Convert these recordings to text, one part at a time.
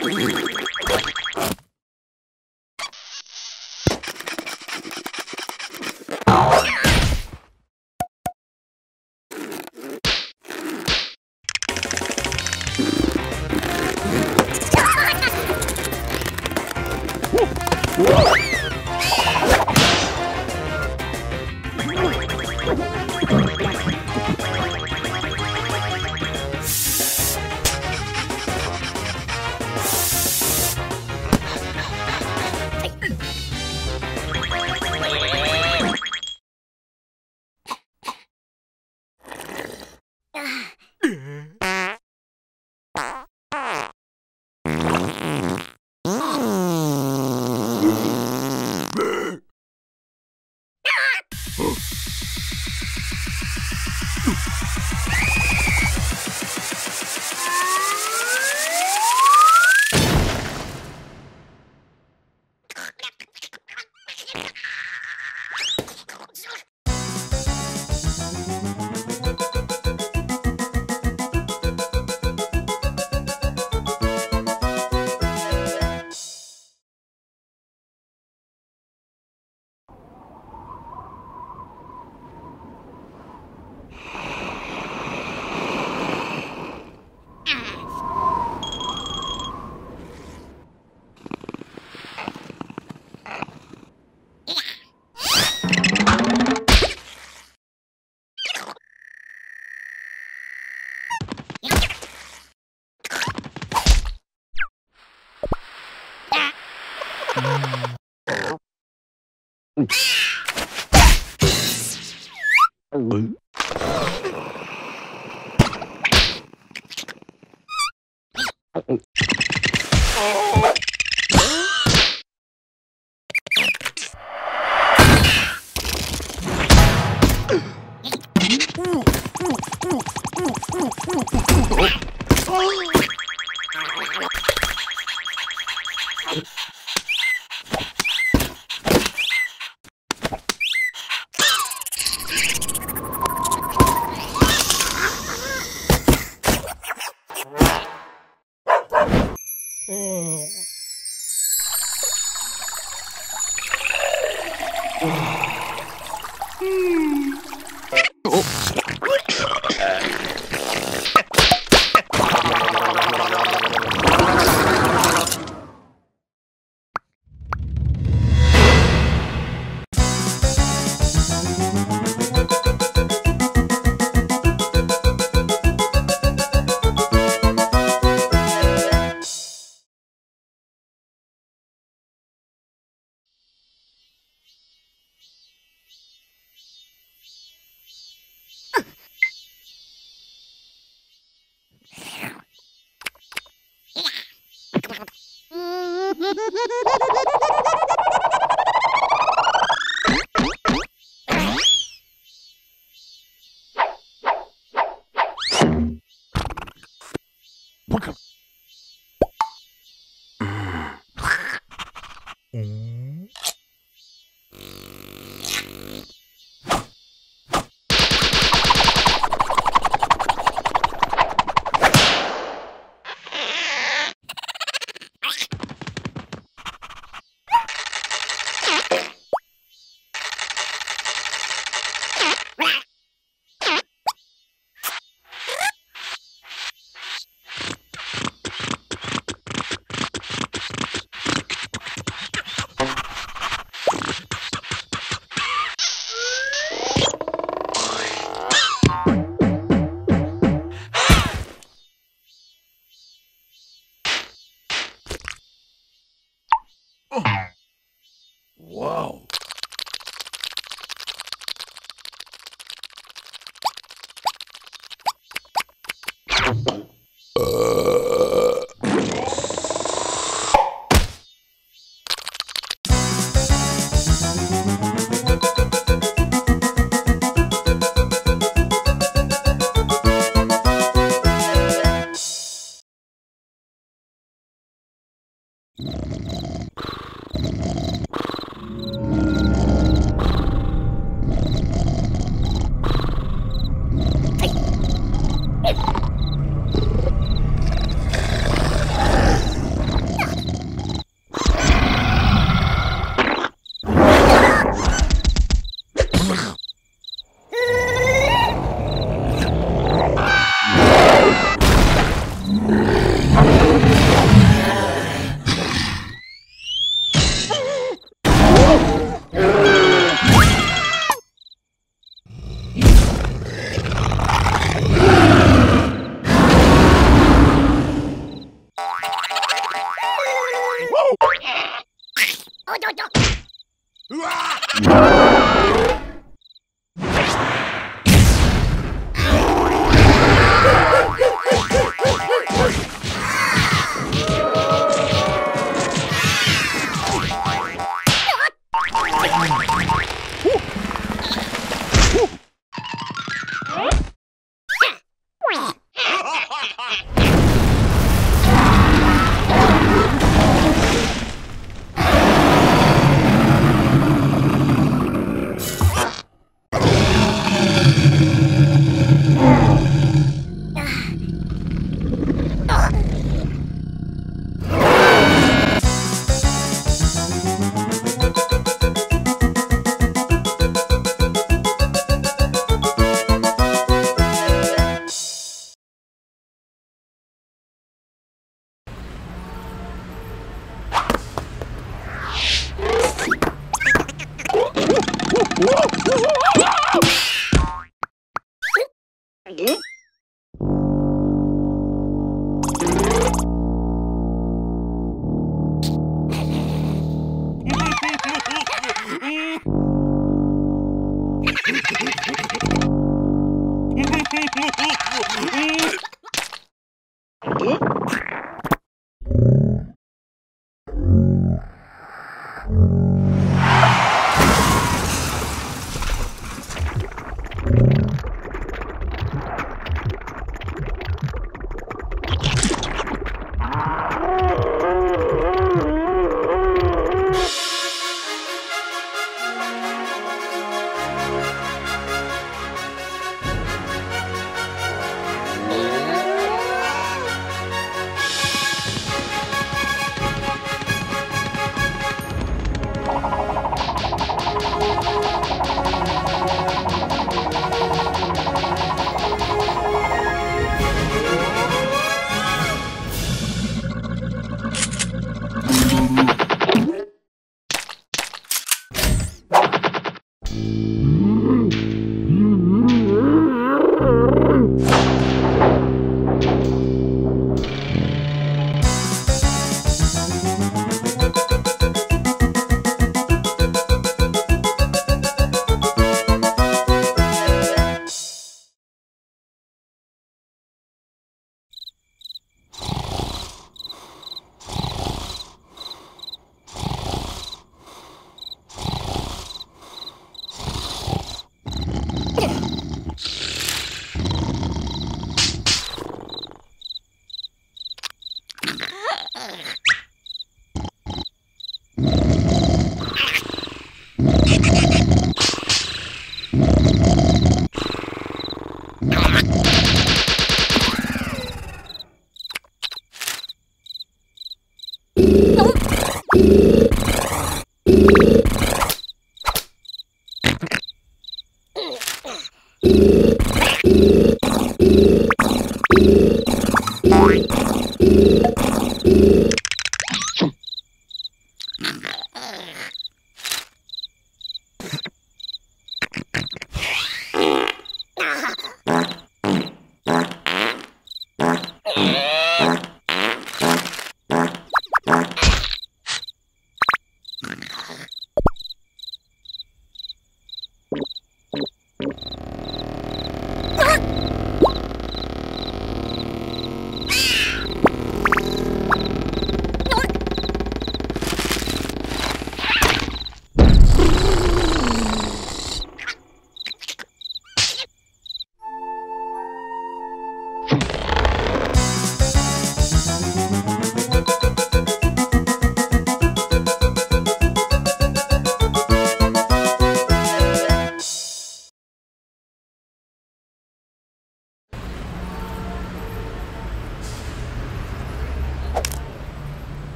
Thank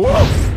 Whoa!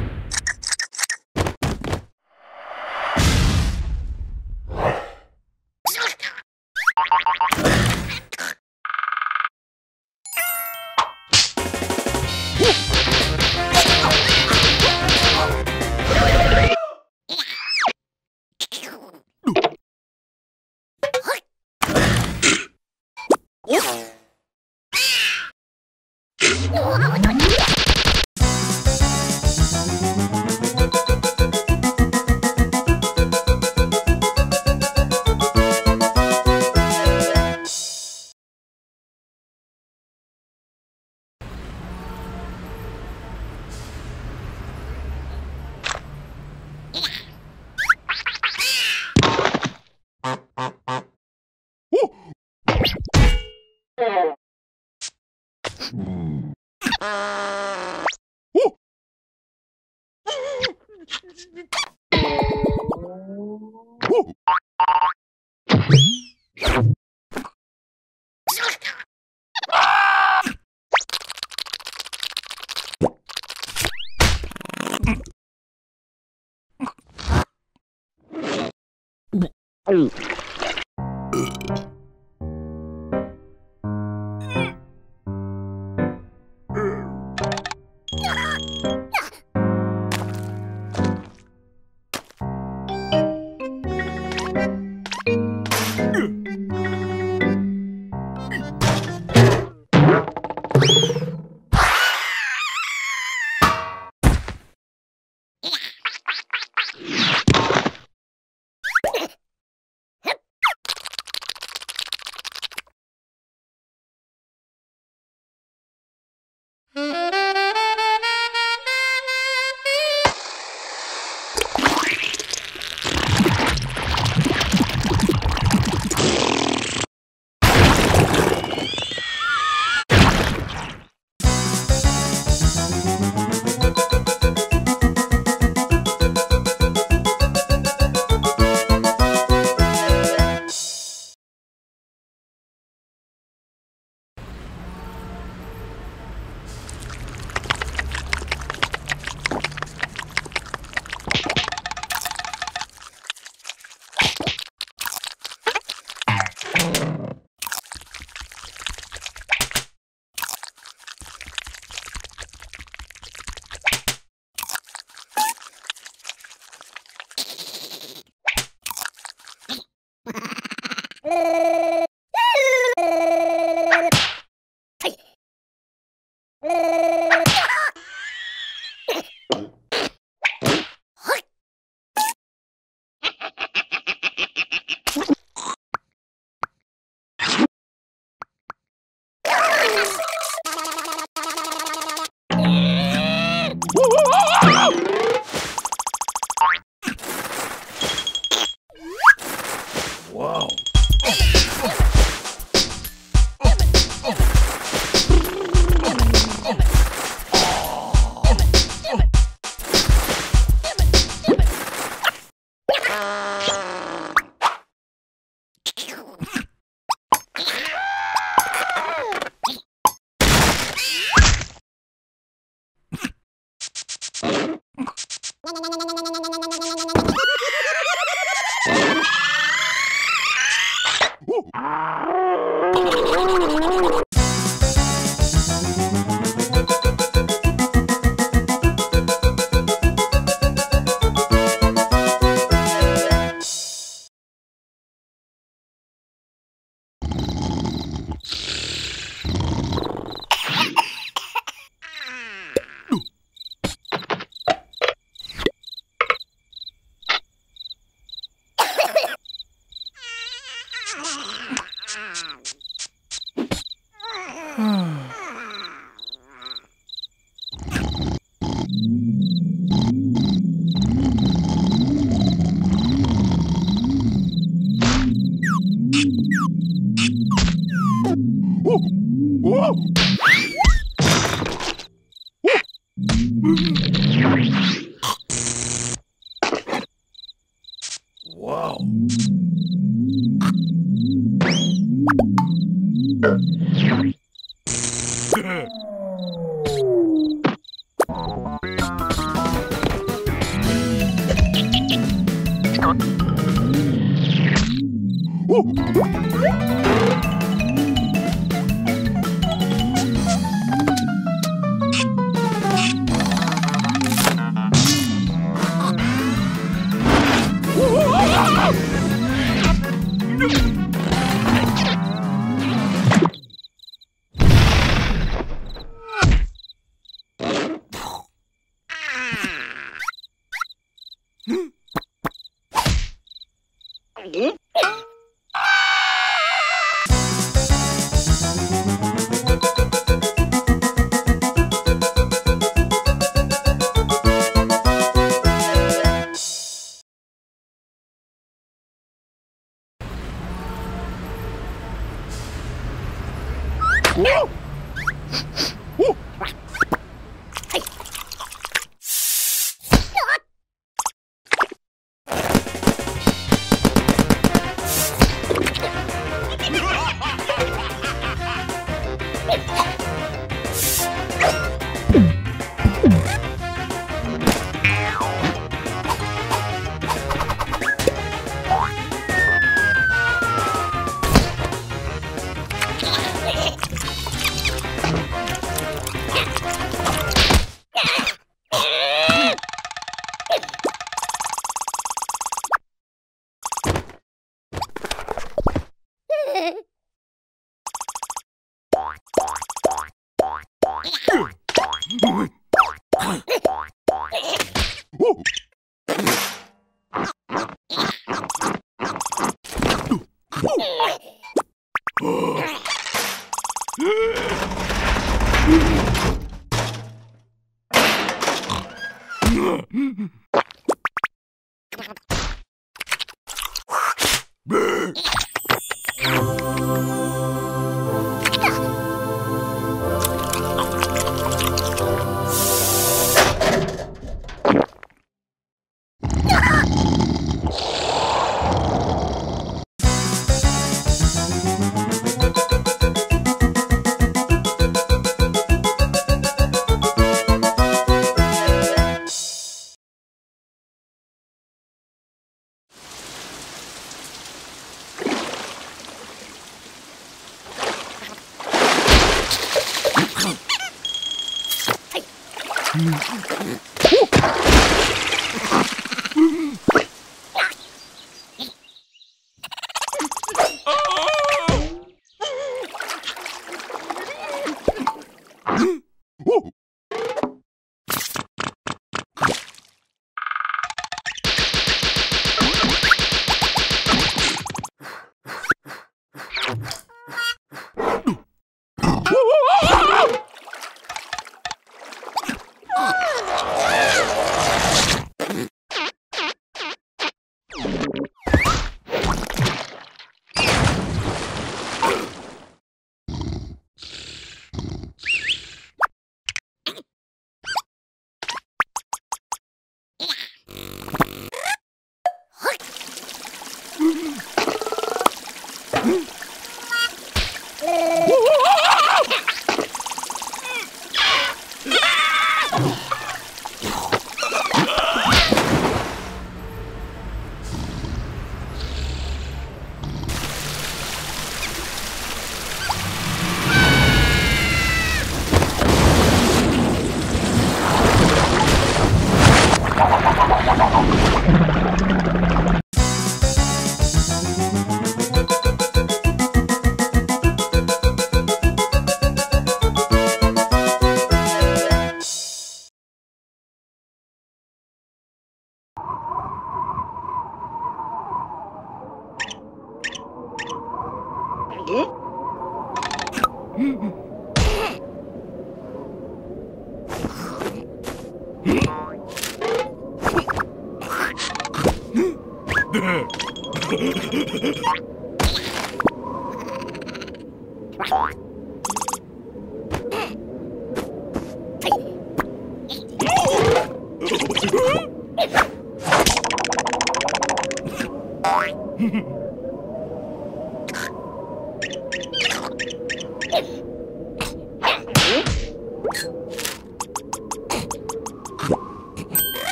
Ooh.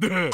네.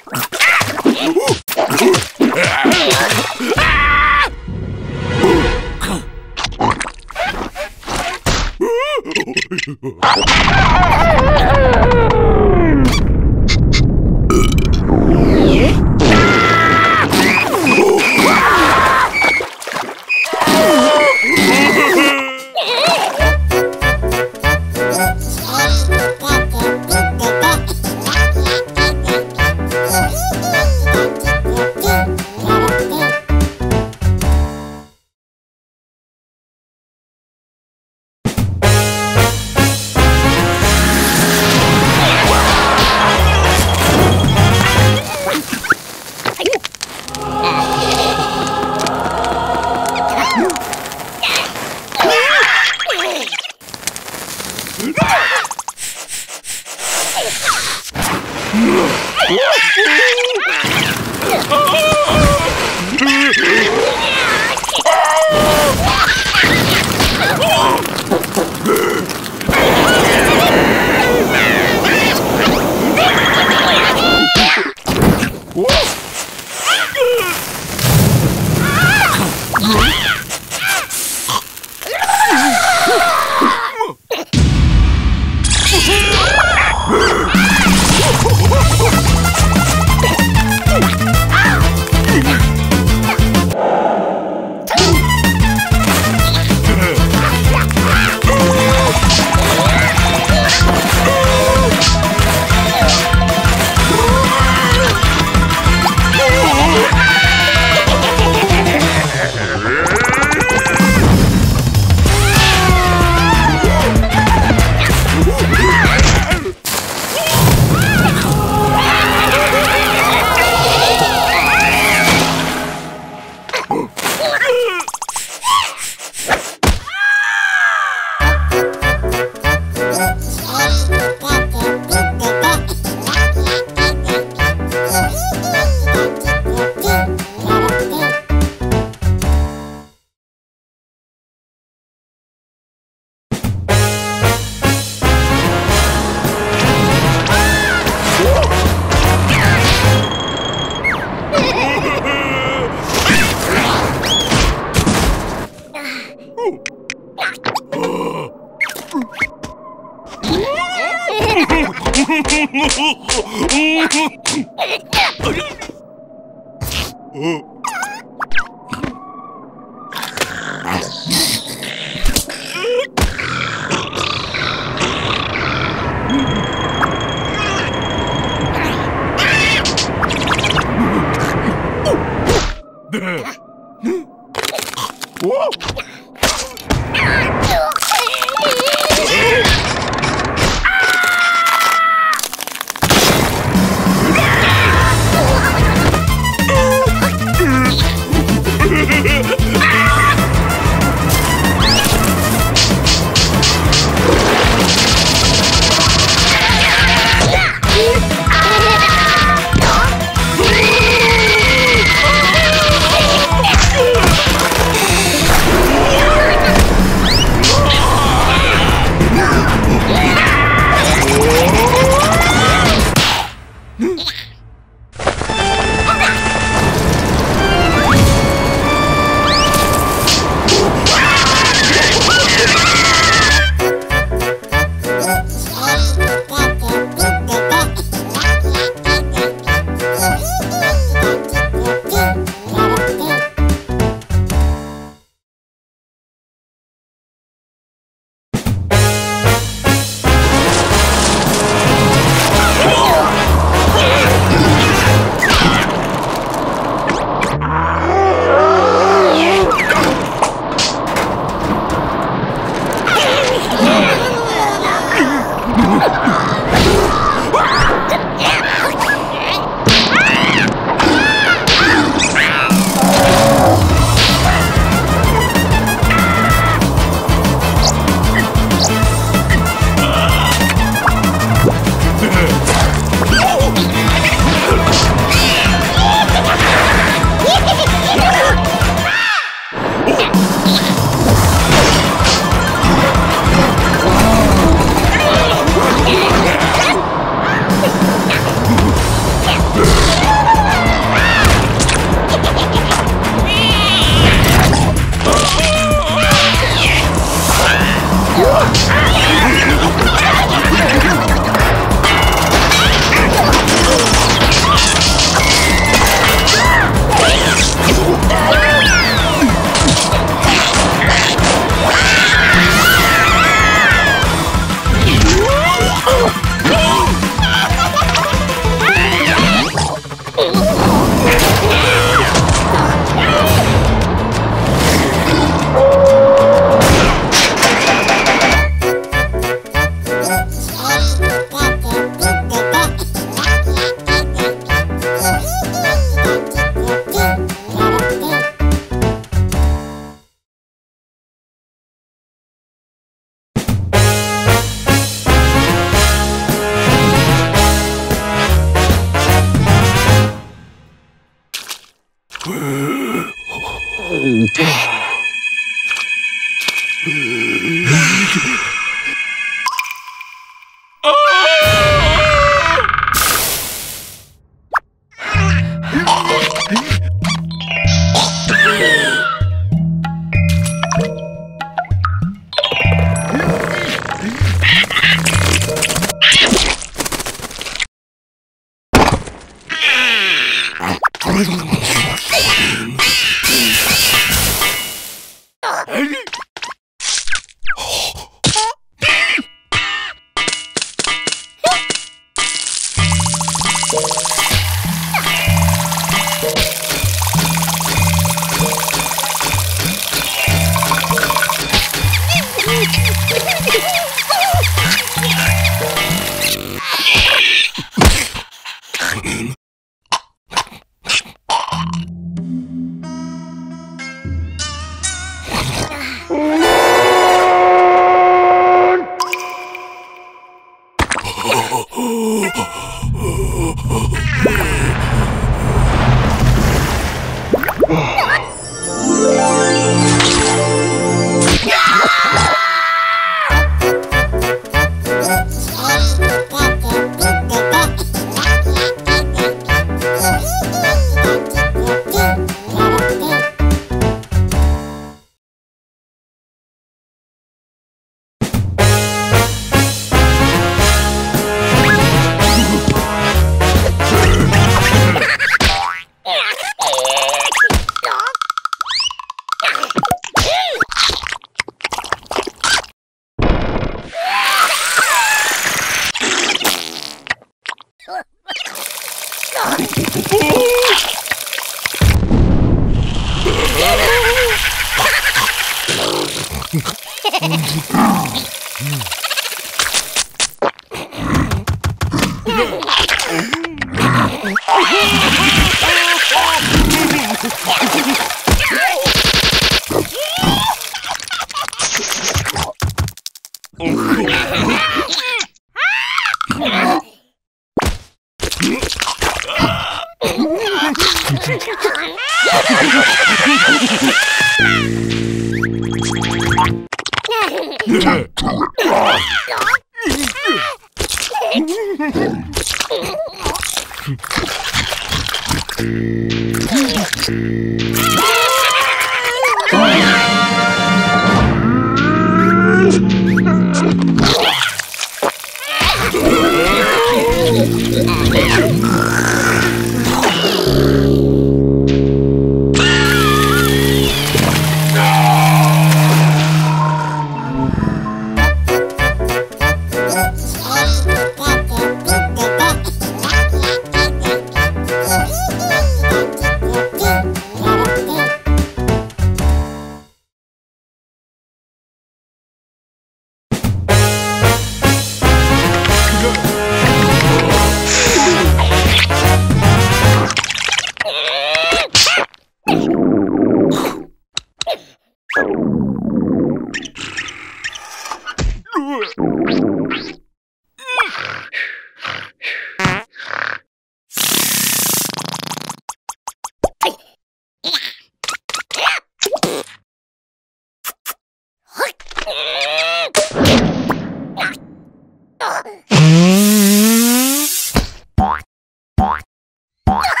Ah!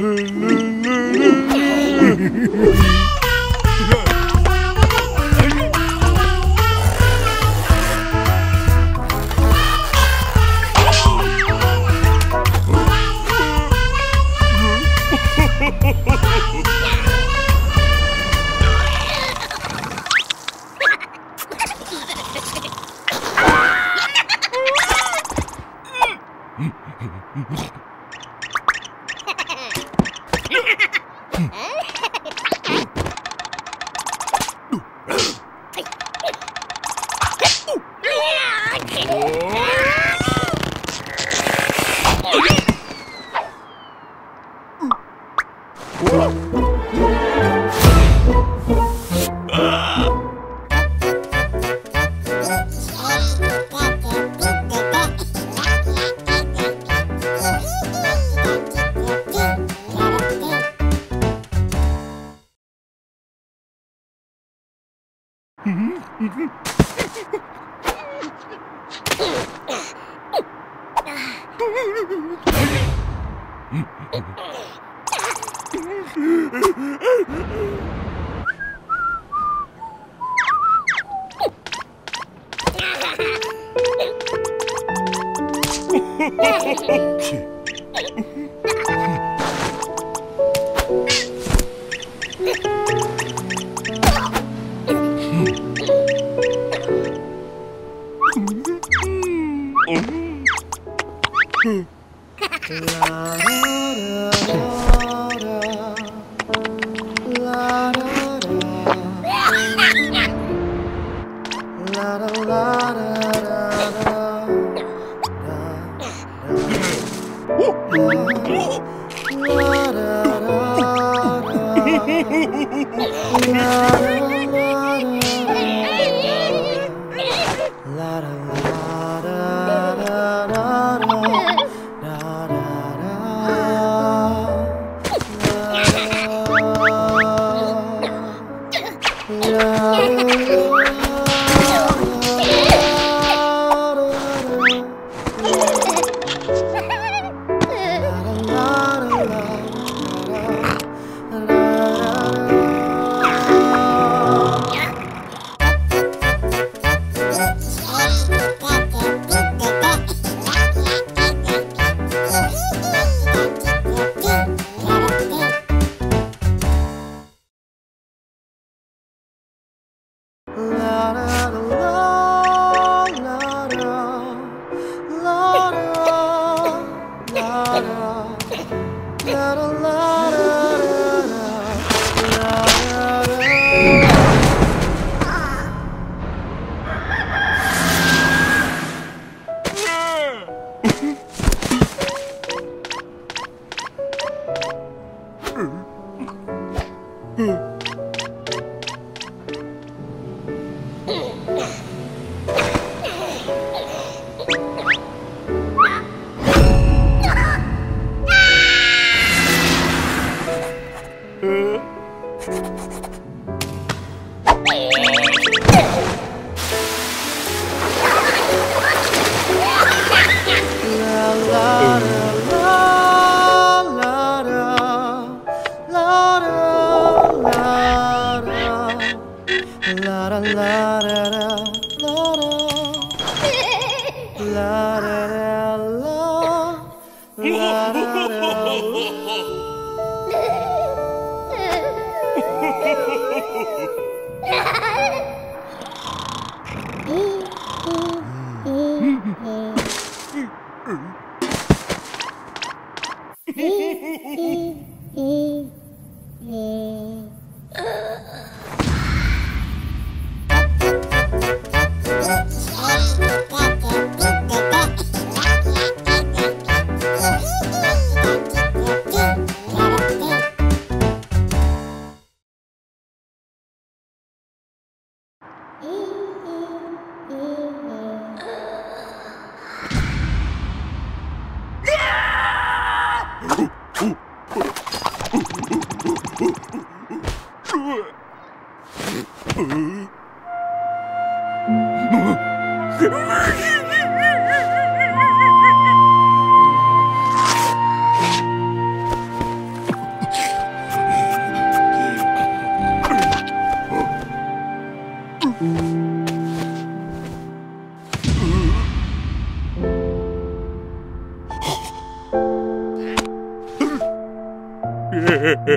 Mm-hmm.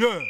yeah.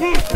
Oh!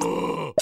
Uh.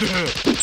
Yeah.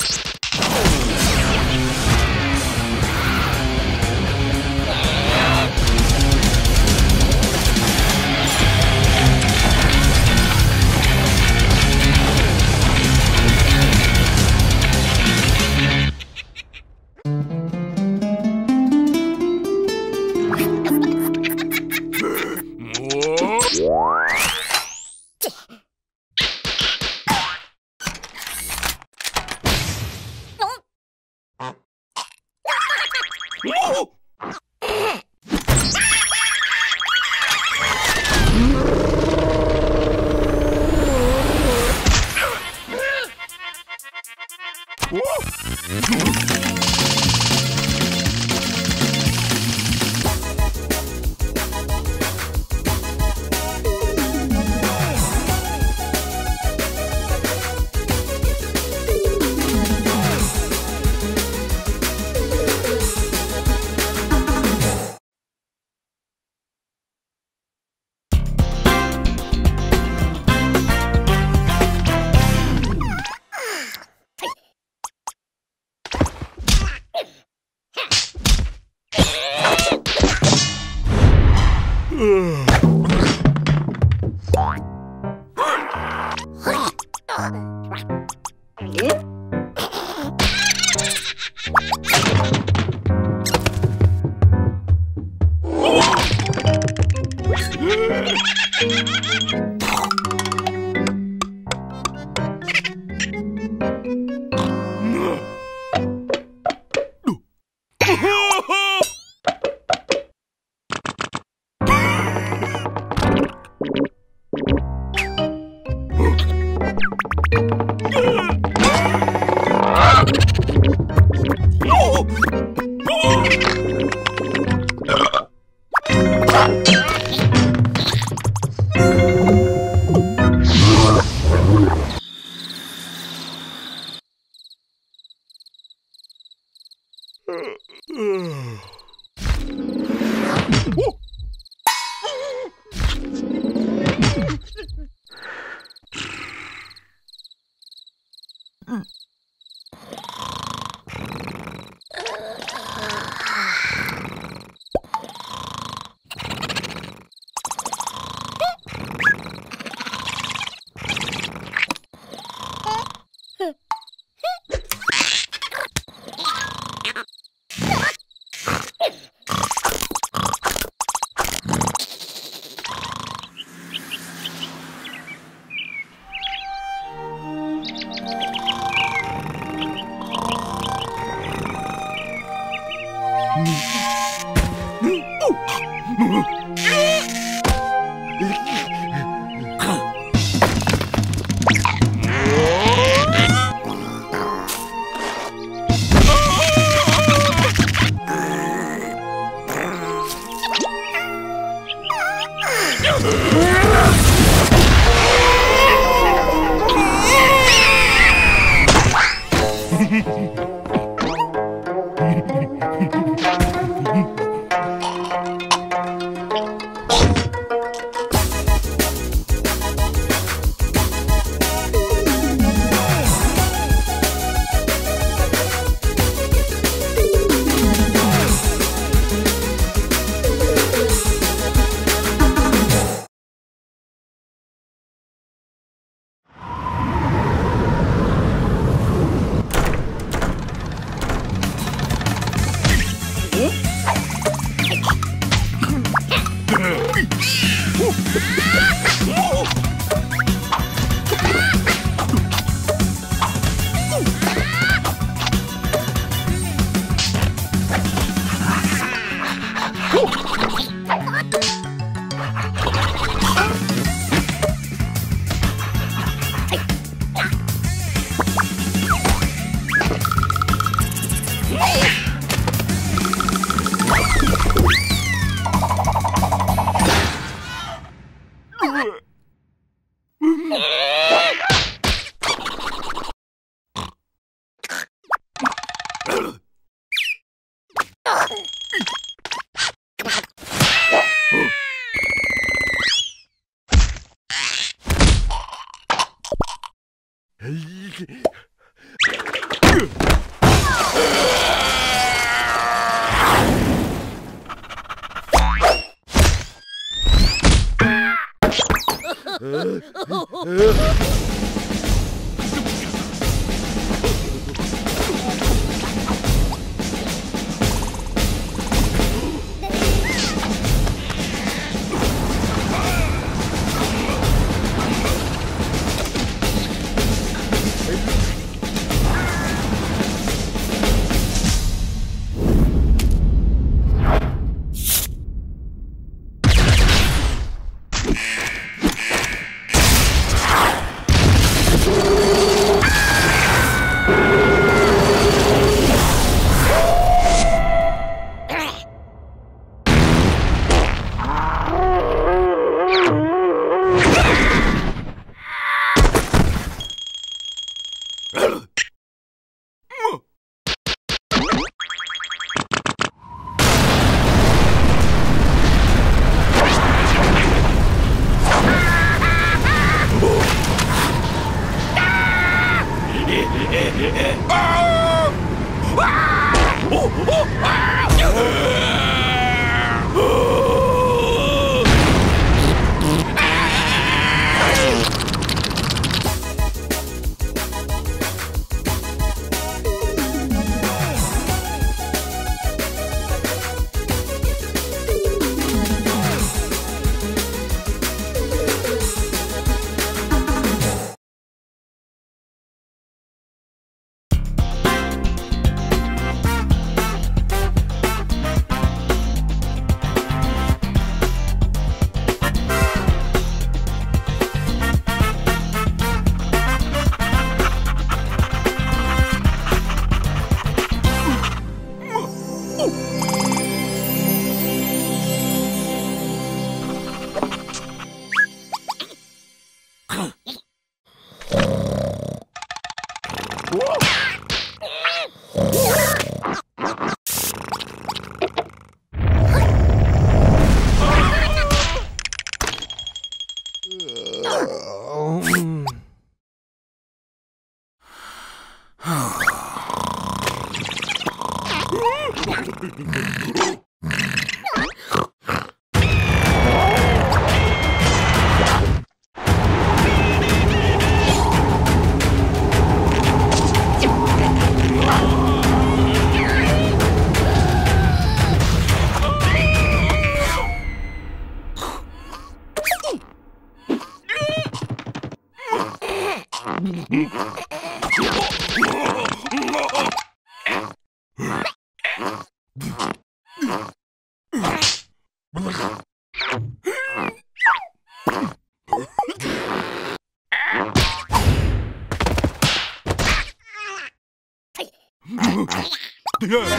Yeah.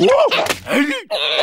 О!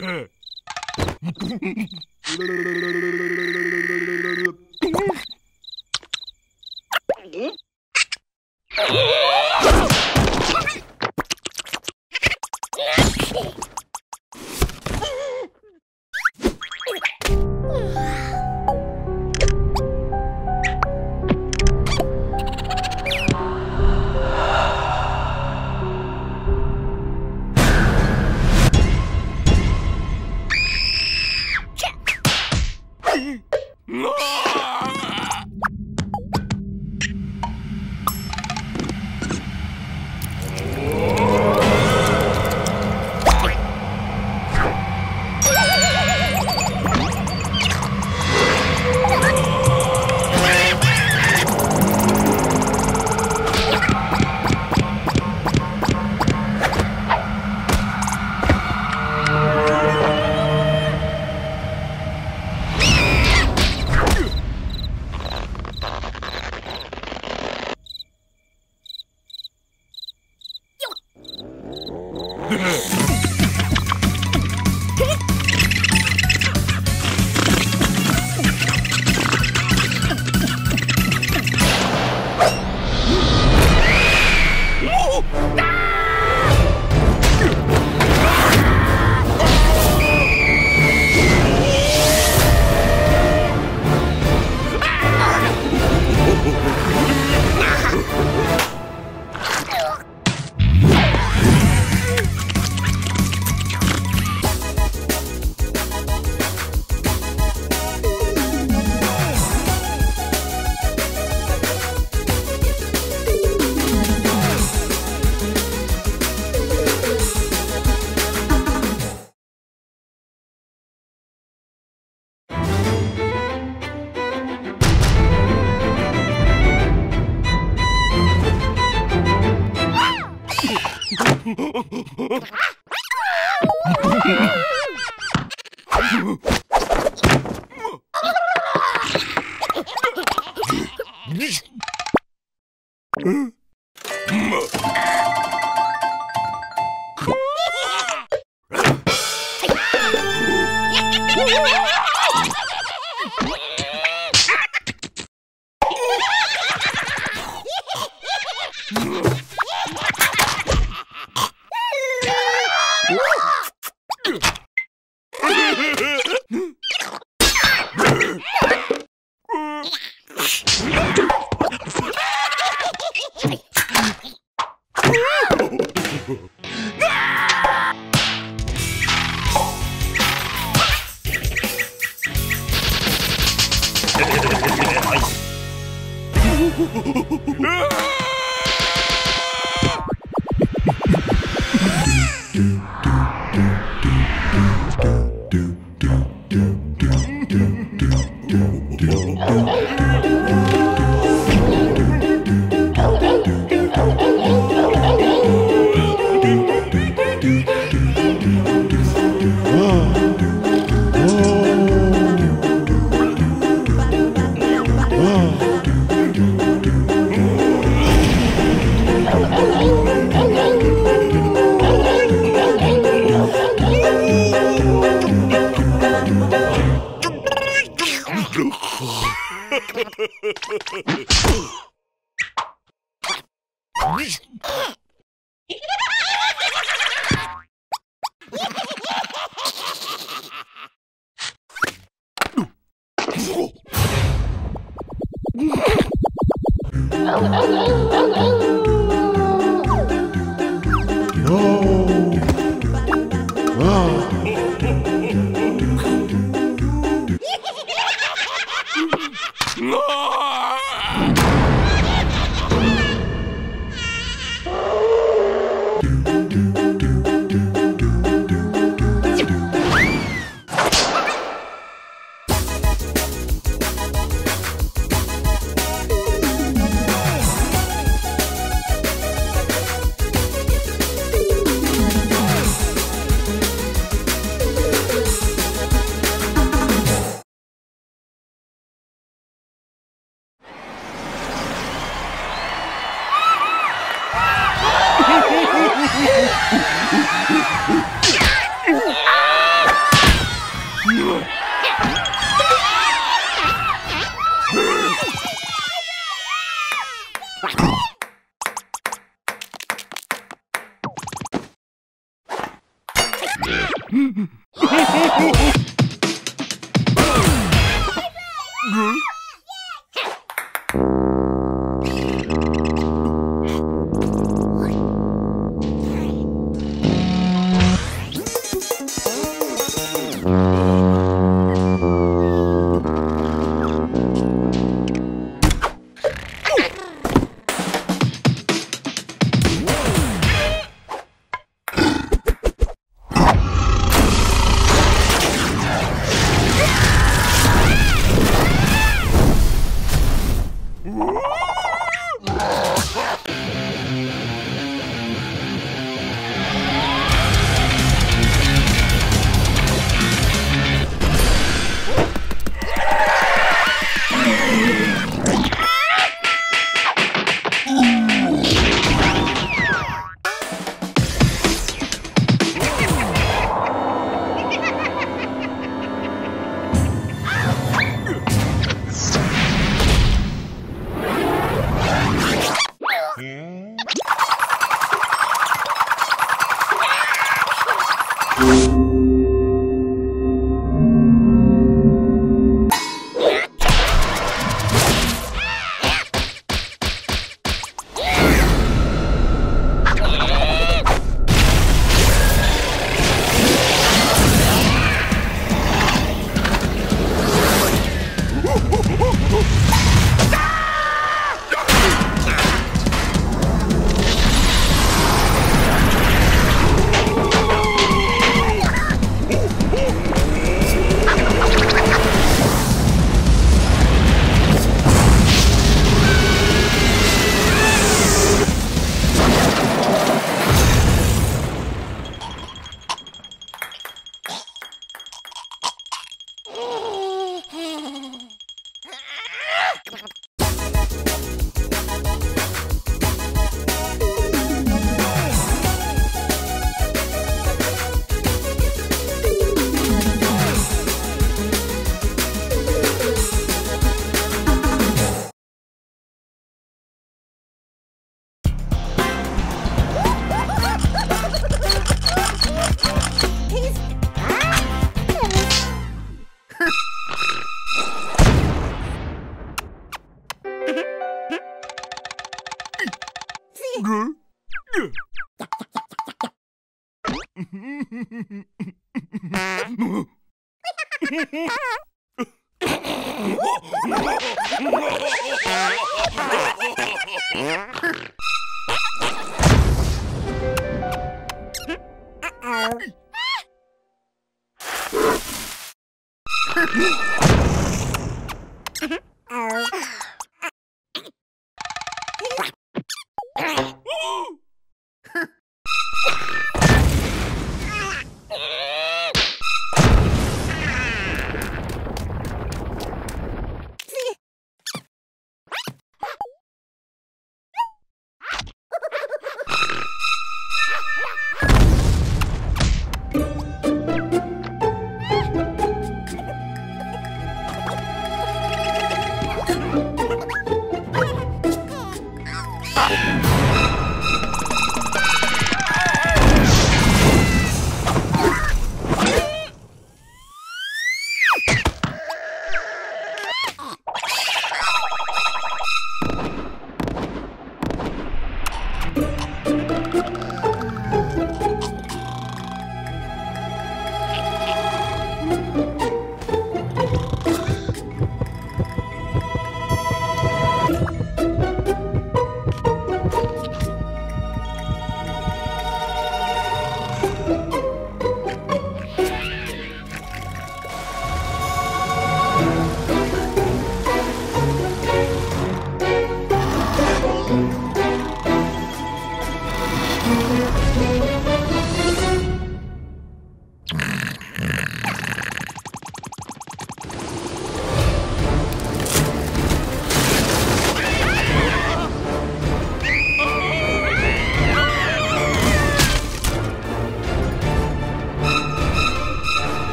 って。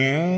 Hmm?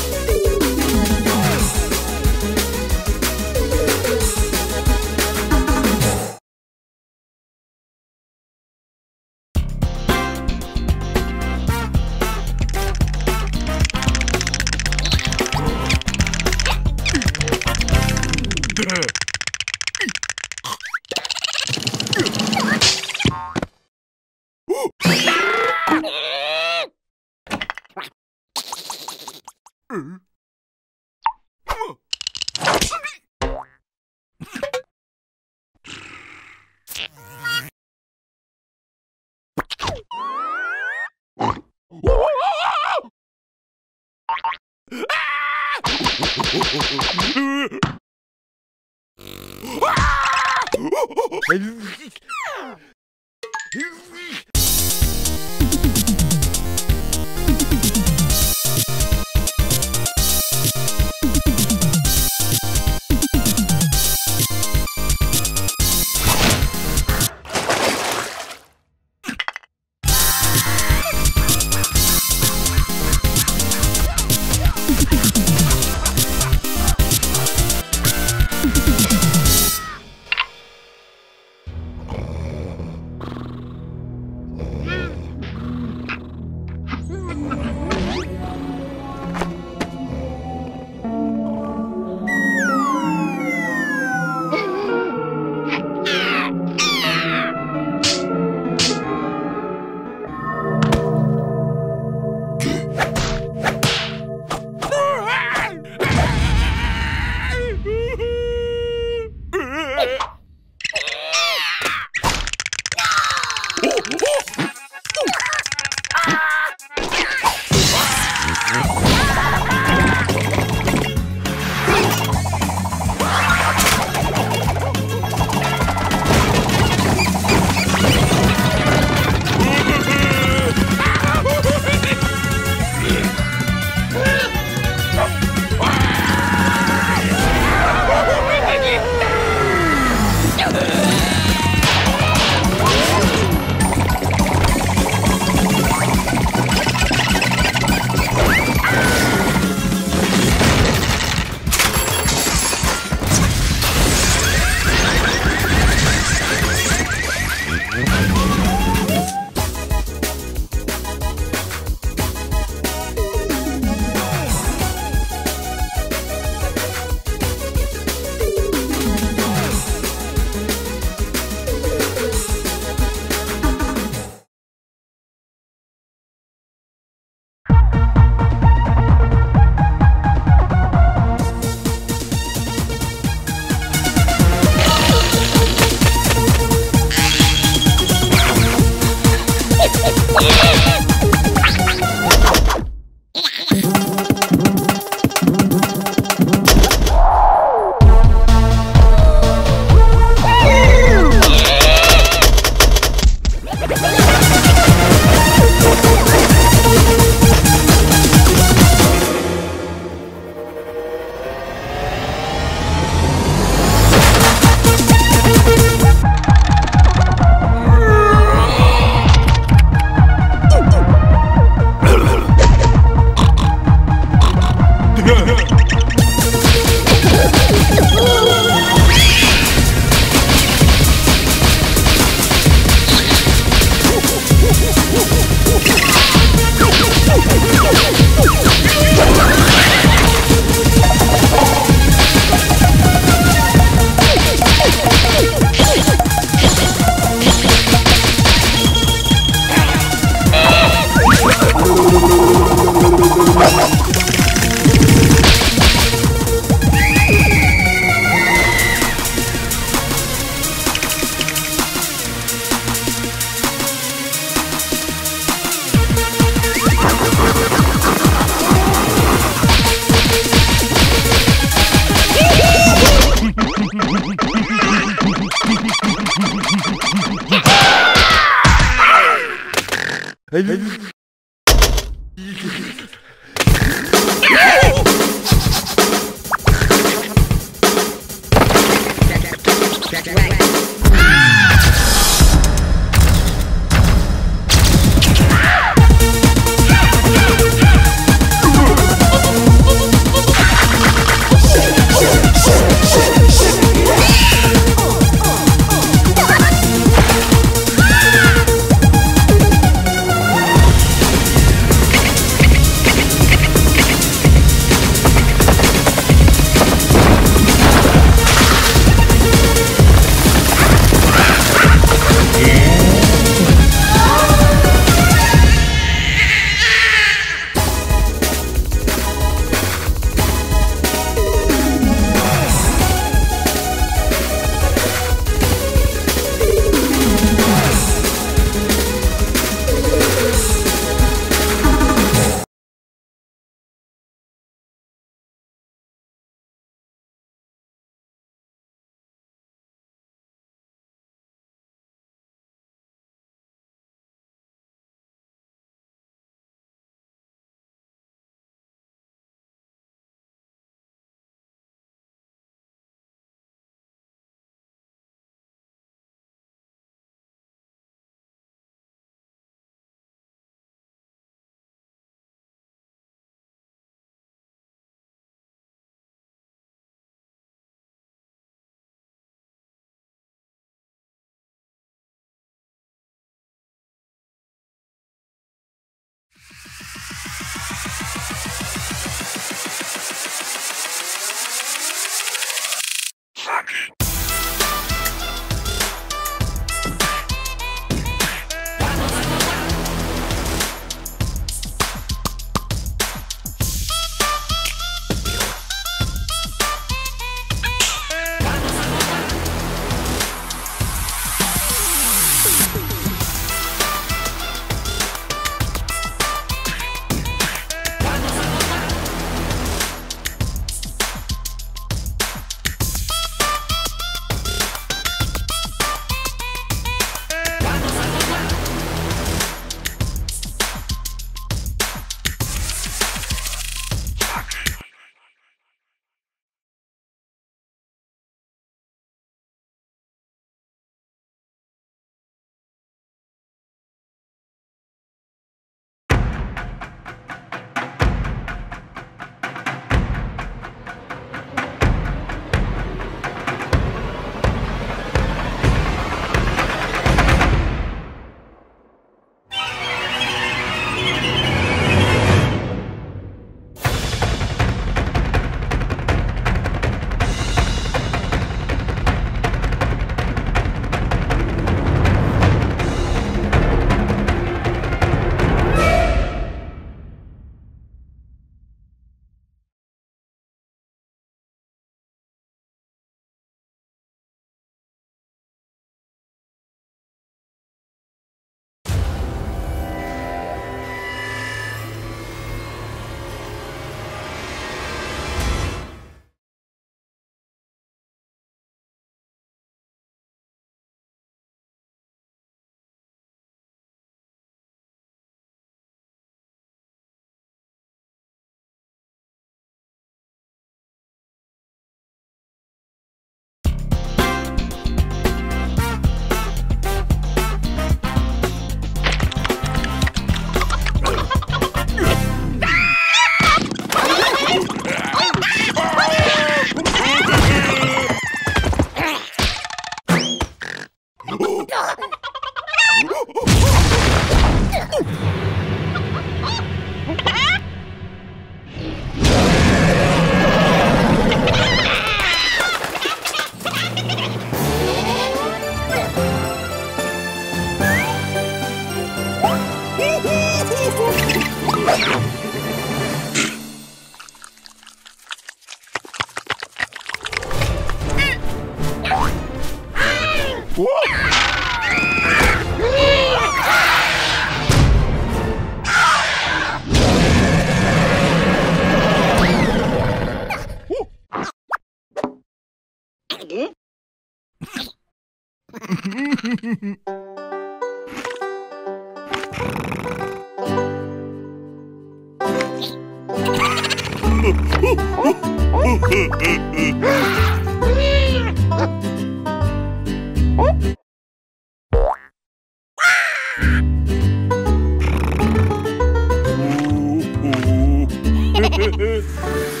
Tchau.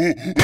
Yeah.